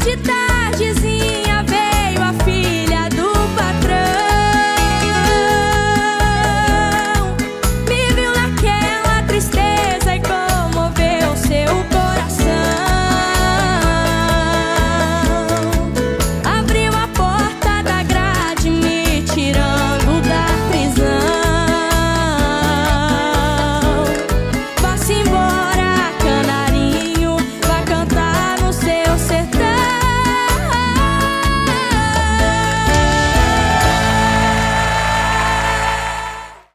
acreditar.